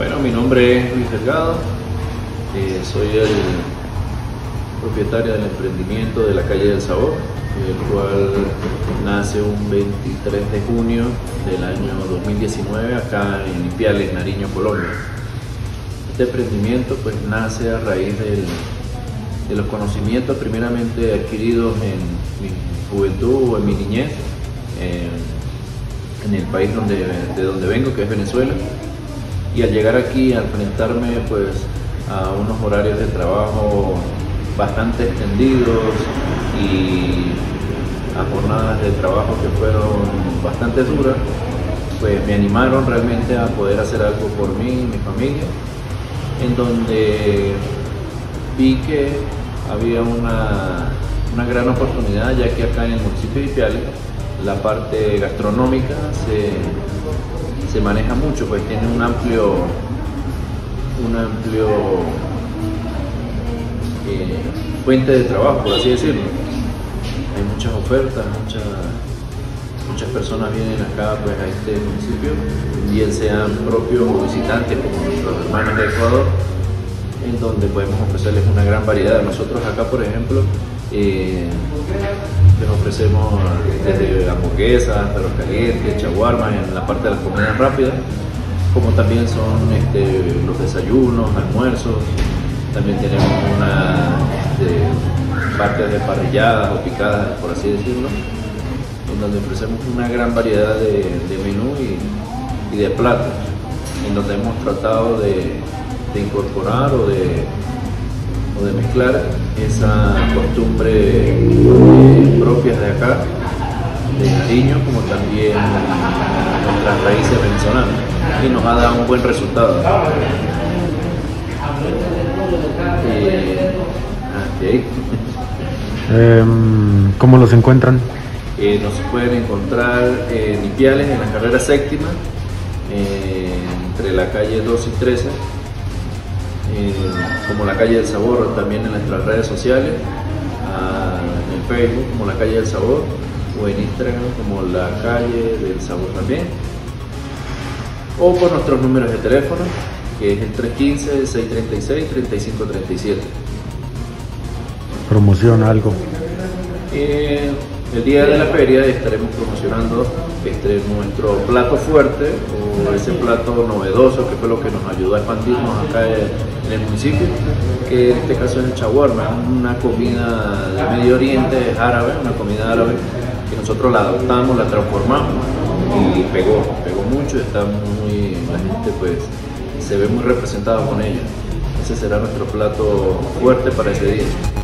Bueno, mi nombre es Luis Delgado, eh, soy el propietario del emprendimiento de la calle del Sabor, el cual nace un 23 de junio del año 2019 acá en Ipiales, Nariño, Colombia. Este emprendimiento pues nace a raíz de los conocimientos primeramente adquiridos en mi juventud o en mi niñez, en el país donde, de donde vengo, que es Venezuela y al llegar aquí a enfrentarme pues a unos horarios de trabajo bastante extendidos y a jornadas de trabajo que fueron bastante duras, pues me animaron realmente a poder hacer algo por mí y mi familia, en donde vi que había una, una gran oportunidad, ya que acá en el municipio de Ipiales la parte gastronómica se se maneja mucho, pues tiene un amplio, un amplio eh, fuente de trabajo, por así decirlo. Hay muchas ofertas, muchas, muchas personas vienen acá pues, a este municipio, bien sean propios visitantes como nuestros hermanos de Ecuador, en donde podemos ofrecerles una gran variedad. Nosotros acá, por ejemplo, eh, ofrecemos desde hamburguesas, perros calientes, chaguarmas en la parte de las comidas rápidas, como también son este, los desayunos, almuerzos, también tenemos una este, partes de parrilladas o picadas, por así decirlo, en donde ofrecemos una gran variedad de, menú y, de platos, en donde hemos tratado de incorporar o de de mezclar esa costumbre eh, propia de acá, de Nariño, como también nuestras raíces venezolanas, y nos ha dado un buen resultado. Eh, em, ¿Cómo los encuentran? Eh, nos pueden encontrar en Ipiales, en la carrera séptima, entre la calle 2 y 13 como la calle del sabor, también en nuestras redes sociales, en Facebook como la calle del sabor o en Instagram como la calle del sabor también. O por nuestros números de teléfono, que es el 315-636-3537. ¿Promociona algo? Eh, el día de la feria estaremos promocionando este, nuestro plato fuerte o ese plato novedoso que fue lo que nos ayudó a expandirnos acá en el municipio, que en este caso es el chaguarma, una comida de Medio Oriente árabe, una comida árabe que nosotros la adoptamos, la transformamos y pegó, pegó mucho, está muy, la gente pues se ve muy representada con ella. Ese será nuestro plato fuerte para ese día.